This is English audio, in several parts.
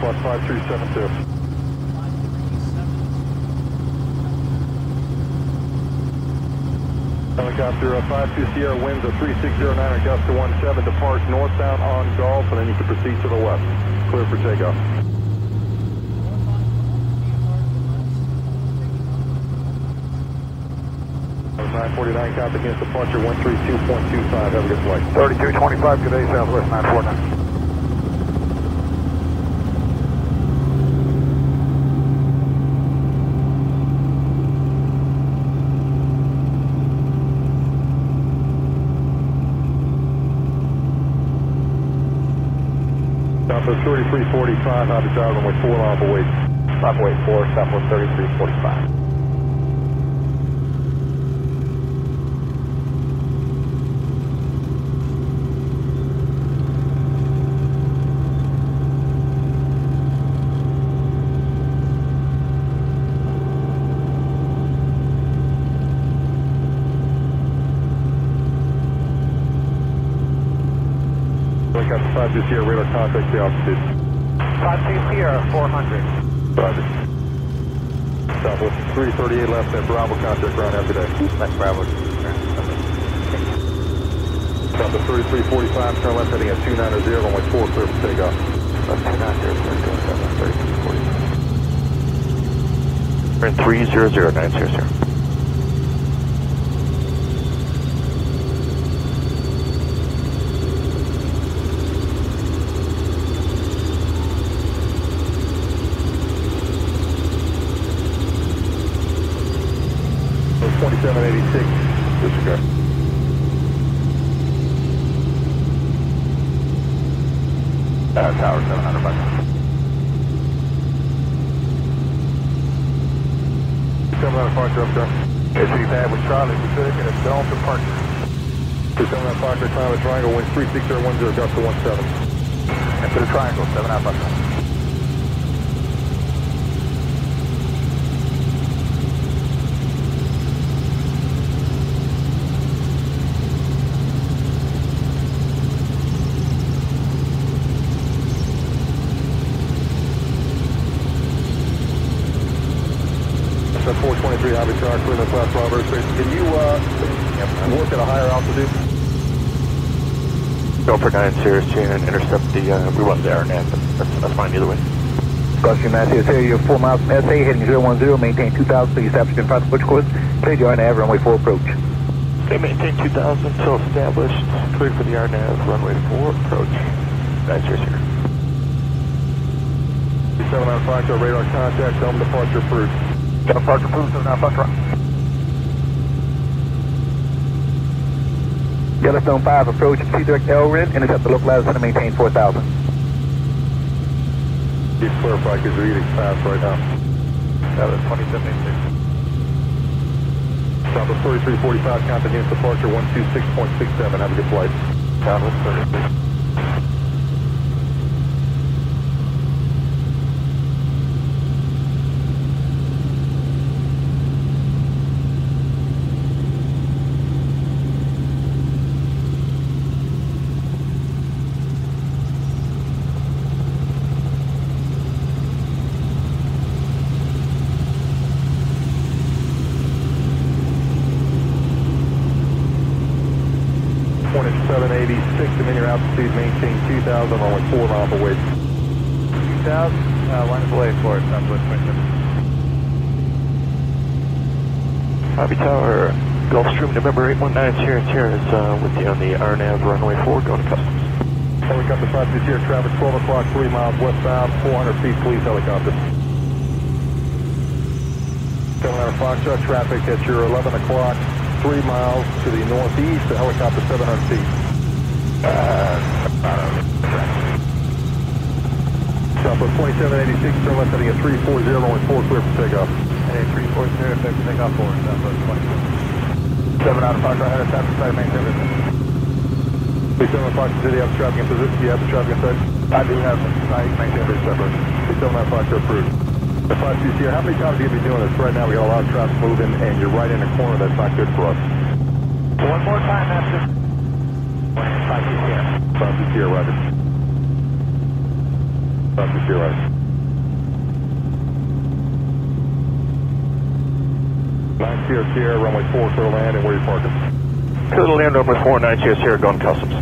Squawk 5372. Helicopter uh, 52 Sierra winds of 3609 and gust to 17 departs northbound on Gulf and then you can proceed to the west. Clear for takeoff. 949, count against departure 132.25. Have a good flight. 3225, good day, Southwest 949. Southwest 3345, Hobby Tower, runway 4 off await. Runway 4, Southwest 3345. Helicopter 52 Sierra, radar contact the altitude. 52 Sierra, 400. Roger. Southwest 338 left and Bravo contact ground after that. Left Bravo. Southwest 3345, turn left heading at 290, runway 4, clear for takeoff. Left 290, clear to 3345. We're in 2786. Disregard. Uh, tower 700 by 700 Parker up there. SC pad with Charlie Pacific and it's down Parker. 700 Parker, climb a triangle, wind 36010, gust to 17. Into the triangle, 7 out by Hobby Tower, clear the class Robert Station. Can you uh, work at a higher altitude? Go for 9 Sirius Chain and intercept the, uh, we want the RNAV, that's, that's fine either way. Gulfstream Mass here, you're 4 miles from SA, heading 010, maintain 2000, please establish in front of which course. Clear your RNAV, runway 4 approach. They maintain 2000 until established, cleared for the RNAV, runway 4, approach. 9 Sierra Sierra. 7 on Foxtrot, radar contact, dome departure approved. Got a park approved, 7 out Foxtrot. Yellowstone 5, approach direct LRIN, intercept the local center, maintain 4000. Keep clarified because eating fast right now. That was 2786. Southwest 3345, count against departure 126.67. Have a good flight. Southwest 33. Twenty-seven eighty-six, and then your altitude maintain 2,000, only 4 miles away. 2000, uh, line of delay for Southwest 27. Hobby Tower, Gulfstream, November 819 Sierra Sierra is uh, with you on the RNAV, runway 4, going to customs. Helicopter 52 here, traffic 12 o'clock, 3 miles westbound, 400 feet, police helicopter. Coming out of Foxtrot, traffic at your 11 o'clock, 3 miles to the northeast, the helicopter 700 feet. Southwest 2786, turn left heading at 340, runway 4, clear for takeoff. Hey, 340, effective takeoff forward, Southwest 27. 7 out of Foxtrot, head of traffic side, maintain tell me Fox City, have the traffic in position, do you have the traffic in? I do have site maintain business separate. Please tell me Fox are approved. The 5 here, how many times have you been doing this? Right now we got a lot of traffic moving and you're right in a corner that's not good for us. One more time, Master. 5 here. 5 here, Roger. Copy Sierra. Nine Sierra Sierra, runway four, clear to land, and where are you parking? Clear land runway 4, 9 Sierra Sierra, going to customs.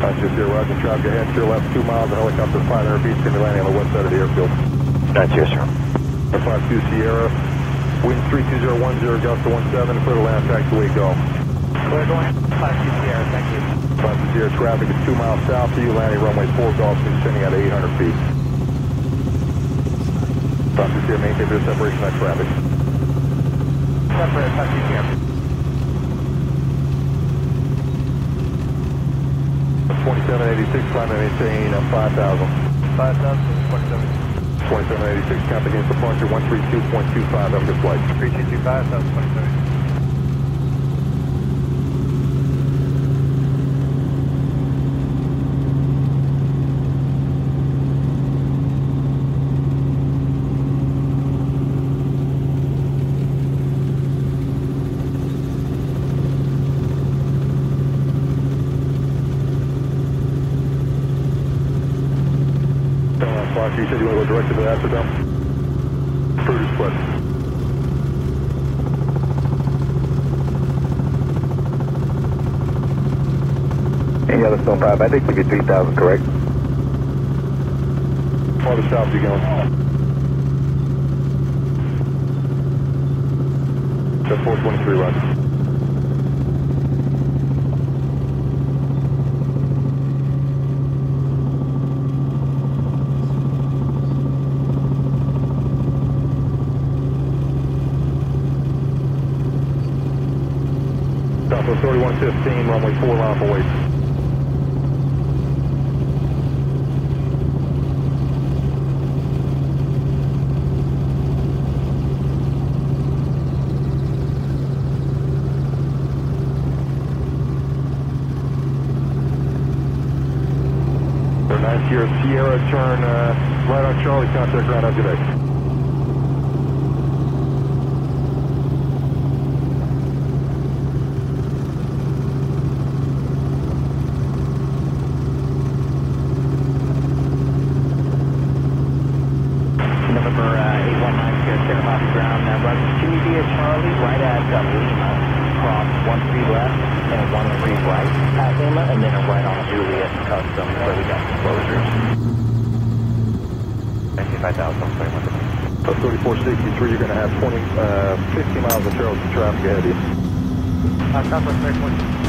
Nine Sierra Sierra, roger, traffic ahead, to your left, two miles, the helicopter 500 feet, going landing on the west side of the airfield. 9 Sierra Sierra. 52 Sierra, wind 32010, gust to 17, clear to land, taxiway go. Clear to land. 52 Sierra, thank you. 52 Sierra, traffic is two miles south of you, landing runway four, golf, descending at 800 feet. 52 Sierra, maintain your separation of traffic. Separate 52 Sierra. 2786, climb and maintain uh, 5,000. 5,000, 27. 2786, count against departure 132.25, have a good flight. 3225, 27. Uh, Fox, you said you want to go directly to the Astrodome? Brutus question. And Yellowstone 5, I think we get 3,000, correct? Farther south you going? Set 423 run. Southwest 3115, runway 4 line for 9 Sierra turn uh, right on Charlie, contact ground up today uh, 819 Sierra Sierra off the ground. Uh, run 2 via Charlie right at uh, Lima. Cross 1 3 left and 1 3 right at Lima, and then a right on Juliet Custom where we got some closures. 95,000, sorry about that. Uh, 3463, you're going to have 20, uh, 50 miles of traffic ahead of you. Uh, 340.